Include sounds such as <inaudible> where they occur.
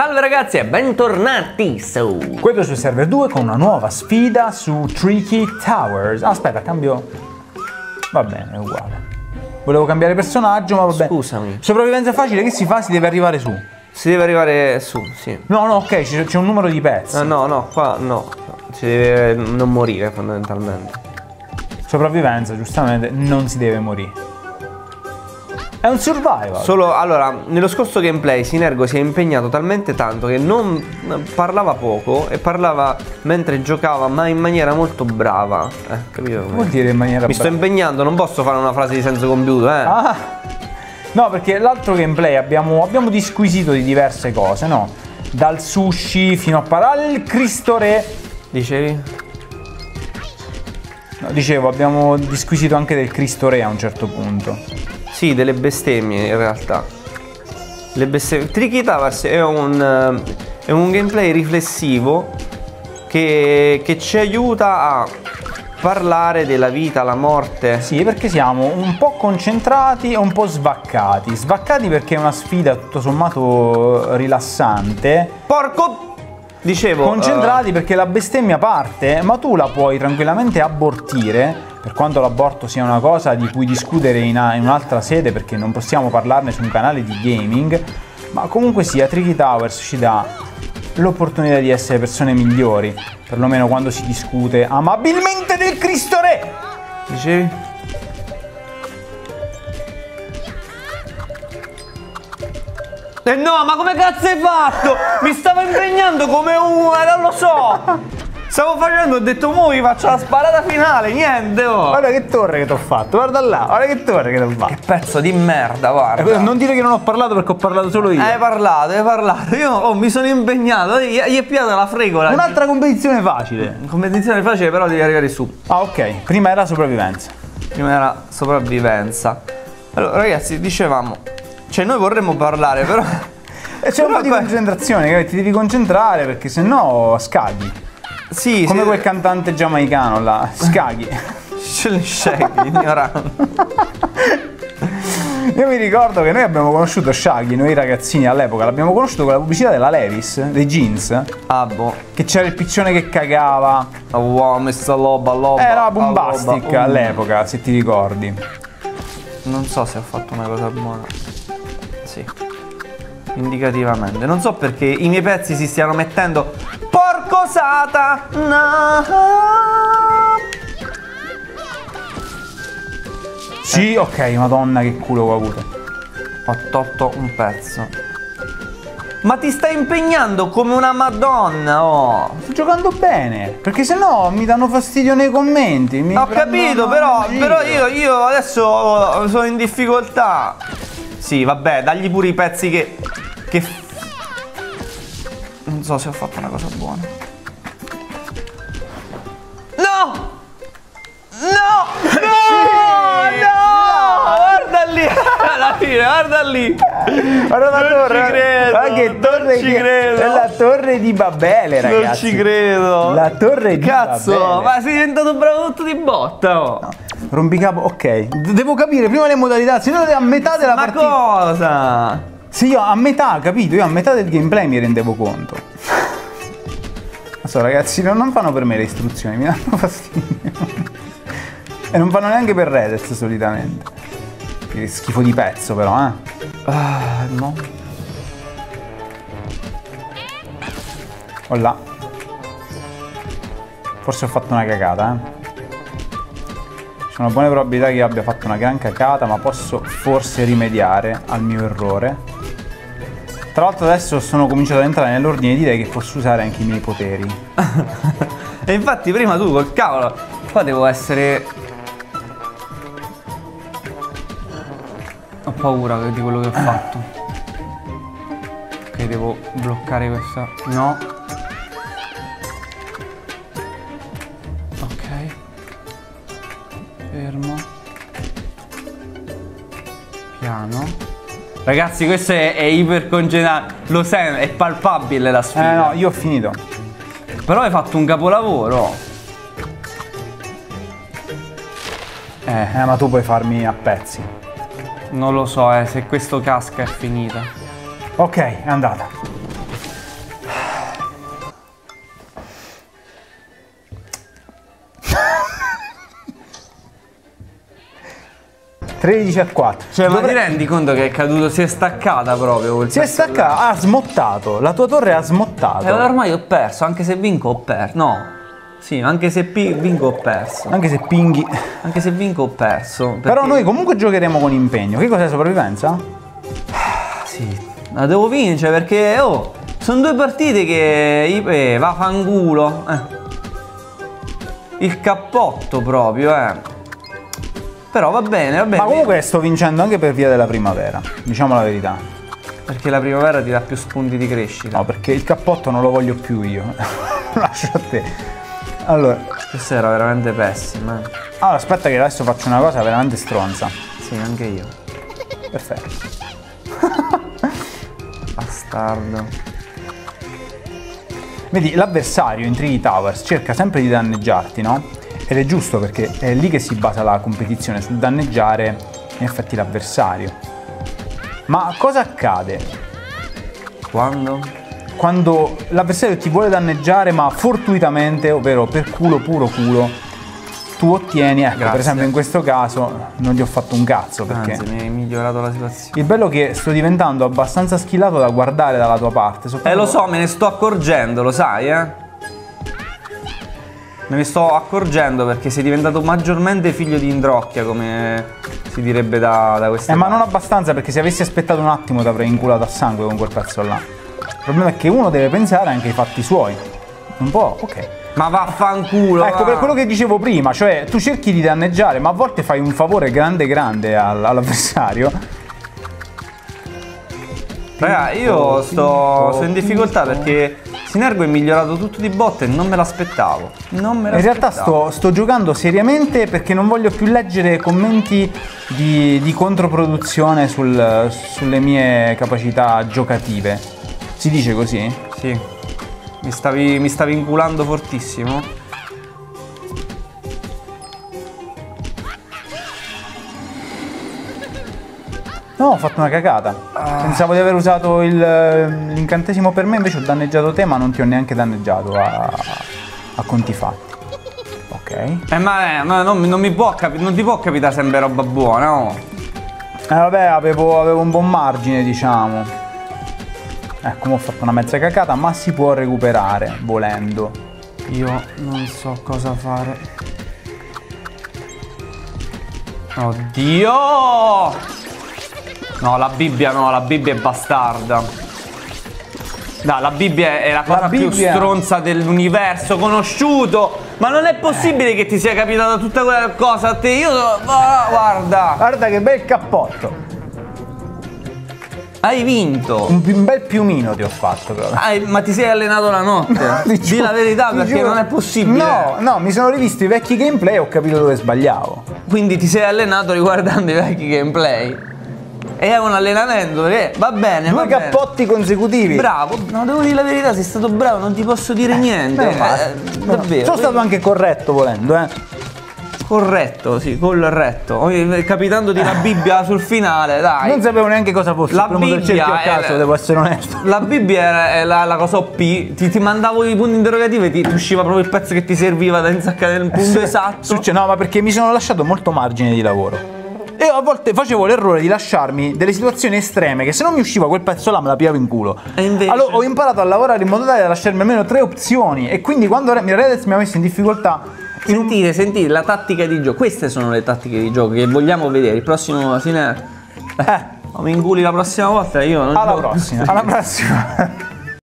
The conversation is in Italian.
Salve ragazzi e bentornati su... Questo su server 2 con una nuova sfida su Tricky Towers. Aspetta, cambio... Va bene, è uguale. Volevo cambiare personaggio, ma vabbè. Scusami. Sopravvivenza facile, che si fa? Si deve arrivare su. Si deve arrivare su, sì. No, no, ok, c'è un numero di pezzi. Ah, no, no, qua no. Si deve non morire fondamentalmente. Sopravvivenza, giustamente, non si deve morire. È un survival. Solo, allora, nello scorso gameplay Sinergo si è impegnato talmente tanto che non parlava poco e parlava mentre giocava, ma in maniera molto brava. Eh, capito? Vuol dire in maniera Mi sto brava. impegnando, non posso fare una frase di senso compiuto, eh. Ah! No, perché l'altro gameplay abbiamo, abbiamo disquisito di diverse cose, no? Dal sushi fino a parlare al Cristo Re. Dicevi? No, dicevo, abbiamo disquisito anche del Cristo Re a un certo punto. Sì, delle bestemmie in realtà. Le bestemmie. Tricky Towers è un, eh, è un gameplay riflessivo che, che ci aiuta a parlare della vita, la morte. Sì, perché siamo un po' concentrati e un po' svaccati. Svaccati perché è una sfida tutto sommato rilassante. Porco! Dicevo. Concentrati perché la bestemmia parte, ma tu la puoi tranquillamente abortire, per quanto l'aborto sia una cosa di cui discutere in, in un'altra sede perché non possiamo parlarne su un canale di gaming, ma comunque sia Tricky Towers ci dà l'opportunità di essere persone migliori, perlomeno quando si discute amabilmente del Cristo Re. dicevi? Eh no, ma come cazzo hai fatto? Mi stavo impegnando come un. eh, non lo so! <laughs> Stavo facendo, ho detto, mo vi faccio la sparata finale, niente, oh! Guarda che torre che ti ho fatto, guarda là, guarda che torre che ti ho fatto. Pezzo di merda, guarda. Eh, Non dire che non ho parlato perché ho parlato solo io. Hai parlato, hai parlato. Io oh, mi sono impegnato. Gli, è piata la fregola. Un'altra competizione facile. competizione facile, però devi arrivare su. Ah, ok, prima era sopravvivenza. Prima era sopravvivenza. Allora, ragazzi, dicevamo. Cioè, noi vorremmo parlare, però. <laughs> E c'è un po' di concentrazione, che ti devi concentrare perché sennò scaghi. Sì, Come sì. quel cantante giamaicano là, scaghi. Scegli, ignorante. Io mi ricordo che noi abbiamo conosciuto Shaggy, noi ragazzini all'epoca, l'abbiamo conosciuto con la pubblicità della Levis, dei jeans, Ah, boh. che c'era il piccione che cagava. Oh, wow, messa loba, loba. Era bombastic loba. All'epoca, se ti ricordi. Non so se ho fatto una cosa buona. Sì. Indicativamente. Non so perché i miei pezzi si stiano mettendo. Porco Satana! Sì, ok, madonna che culo che ho avuto. Ho tolto un pezzo. Ma ti stai impegnando come una madonna, oh! Sto giocando bene, perché sennò mi danno fastidio nei commenti. Ho capito, però, però io, io adesso sono in difficoltà. Sì, vabbè, dagli pure i pezzi che. che. Non so se ho fatto una cosa buona. Guarda lì! Guarda la Non torre, ci credo, guarda che non torre ci credo. È la torre di Babele, Non ragazzi. ci credo! La torre di Cazzo, Babele. ma sei diventato bravo tutto di botta! Oh. Rompicapo, ok. Devo capire prima le modalità, se no a metà della Ma partita. cosa? Se io a metà, capito? Io a metà del gameplay mi rendevo conto. Non so, ragazzi, non, non fanno per me le istruzioni, mi danno <laughs> fastidio. e non fanno neanche per Reddit solitamente. Che schifo di pezzo, però, eh. Ah, no. O là. Forse ho fatto una cagata, eh. C'è una buona probabilità che io abbia fatto una gran cacata, ma posso forse rimediare al mio errore. Tra l'altro adesso sono cominciato ad entrare nell'ordine di idee che posso usare anche i miei poteri. <laughs> E infatti prima tu col cavolo, qua devo essere... Ho paura di quello che ho fatto. Ok, devo bloccare questa... No. Ok. Fermo. Piano. Ragazzi, questo è, è iper congeniale. Lo sai, è palpabile la Eh sfida. no, io ho finito. Però hai fatto un capolavoro. Eh, eh, ma tu puoi farmi a pezzi. Non lo so, eh, se questo casca è finita. Ok, è andata. Tredici a 4 Cioè ma ti rendi conto che è caduto, si è staccata proprio Si è staccata, ha smottato, la tua torre ha smottato. E allora ormai ho perso, anche se vinco ho perso No, sì, anche se pi- vinco ho perso. Anche se pinghi. Anche se vinco ho perso. Però perché- noi comunque giocheremo con impegno. Che cos'è sopravvivenza? Sì, la devo vincere perché, oh, sono due partite che... Eh, va fangulo. Eh. Il cappotto proprio, eh. Però va bene, va bene. Ma comunque sto vincendo anche per via della primavera. Diciamo la verità. Perché la primavera ti dà più spunti di crescita. No, perché il cappotto non lo voglio più io. <laughs> Lo lascio a te. Allora, Questa era veramente pessima. allora, aspetta che adesso faccio una cosa veramente stronza. Sì, anche io. Perfetto. <laughs> Bastardo. Vedi, l'avversario in Trinity Towers cerca sempre di danneggiarti, no? Ed è giusto perché è lì che si basa la competizione, sul danneggiare in effetti l'avversario. Ma cosa accade Quando? Quando l'avversario ti vuole danneggiare ma fortuitamente, ovvero per culo puro culo, tu ottieni, ecco, per Grazie. esempio in questo caso non gli ho fatto un cazzo perché... Anzi, mi hai migliorato la situazione. Il bello è che sto diventando abbastanza schillato da guardare dalla tua parte. Eh, lo so, me ne sto accorgendo, lo sai, eh? Me ne sto accorgendo perché sei diventato maggiormente figlio di Indrocchia, come si direbbe da, da queste Eh, ma non parti. abbastanza perché se avessi aspettato un attimo ti avrei inculato a sangue con quel pezzo là. Il problema è che uno deve pensare anche ai fatti suoi. Un po', ok. Ma vaffanculo! Ecco, va. per quello che dicevo prima, cioè tu cerchi di danneggiare, ma a volte fai un favore grande grande al- all'avversario. Raga, io sto, sto in difficoltà perché Sinergo è migliorato tutto di botte e non me l'aspettavo. Non me In l'aspettavo. realtà sto, sto giocando seriamente perché non voglio più leggere commenti di, di controproduzione sul- sulle mie capacità giocative. Si dice così? Sì. Mi stavi, mi stavi inculando fortissimo. No, ho fatto una cagata. Pensavo di aver usato il- l'incantesimo per me, invece ho danneggiato te, ma non ti ho neanche danneggiato a, a conti fatti. Ok. Eh, ma, eh, ma non, non mi può non ti può capitare sempre roba buona, oh. Eh vabbè, avevo, avevo un buon margine, diciamo. Ecco, mo ho fatto una mezza cacata, ma si può recuperare, volendo. Io non so cosa fare. Oddio! No, la Bibbia no, la Bibbia è bastarda. No, la Bibbia è la cosa più Bibbia- stronza dell'universo conosciuto. Ma non è possibile che ti sia capitata tutta quella cosa a te. Io. ah, guarda, Guarda che bel cappotto. Hai vinto. Un, un bel piumino ti ho fatto, però. Hai- ma ti sei allenato la notte. <laughs> Ti Di giuro- la verità, ti perché giuro. non è possibile. No, no, mi sono rivisto i vecchi gameplay e ho capito dove sbagliavo. Quindi ti sei allenato riguardando i vecchi gameplay. E è un allenamento, perché va bene, va Due bene. cappotti consecutivi. Bravo, no, devo dire la verità, sei stato bravo, non ti posso dire niente. Meno male. Eh, davvero. Sono stato anche corretto volendo, eh. Corretto, sì, corretto. Eh, Capitandoti la Bibbia <laughs> sul finale, dai. Non sapevo neanche cosa fosse La Bibbia a caso, devo essere onesto. La Bibbia era- è la, la cosa OP, ti, ti mandavo i punti interrogativi e ti, ti usciva proprio il pezzo che ti serviva da insaccare nel punto esatto. Succe- no, ma perché mi sono lasciato molto margine di lavoro. E a volte facevo l'errore di lasciarmi delle situazioni estreme che se non mi usciva quel pezzo là me la pigliavo in culo. E invece? Allora ho imparato a lavorare in modo tale da lasciarmi almeno tre opzioni e quindi quando Re- Redez mi ha messo in difficoltà Sentite, sentite, la tattica di gioco. Queste sono le tattiche di gioco che vogliamo vedere. Il prossimo fine. <laughs> Eh, Mi inguli la prossima volta, io non alla gioco prossima, alla prossima. <laughs>